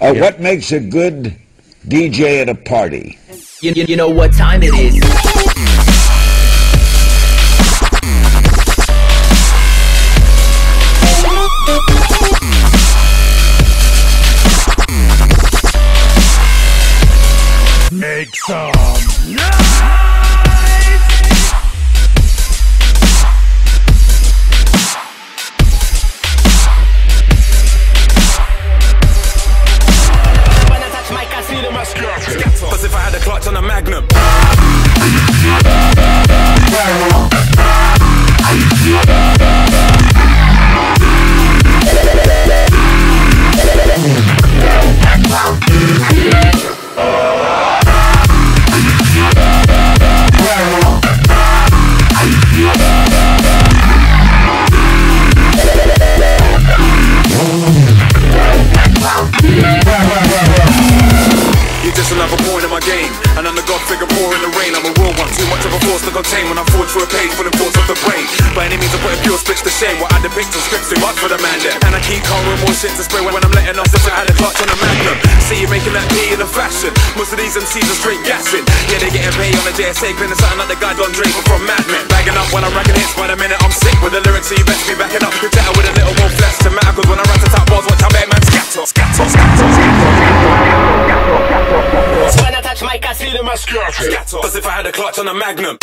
Uh, What makes a good DJ at a party? You, you, you know what time it is. Forge through a page full of thoughts of the brain. By any means I put a pure spits to shame. What I depict on scripts too much for the man there And I keep calm with more shit to spray When I'm letting off if I had a clutch on a magnum. See you making that P in a fashion. Most of these MCs are straight gassing. Yeah, they getting paid on the JSA Cleaning something like the guy Don Draper from Mad Men. Bagging up when I'm racking hits by the minute I'm sick with the lyrics So you best be backing up. Chat with a little more flesh to matter Cause when I rat the top bars watch how bad man Scatter, scatter, scatter. scatter Cause if I had a clutch on a magnum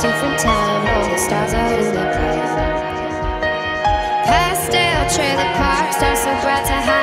Different time, all the stars out in the clouds. Pastel trailer park, stars so bright.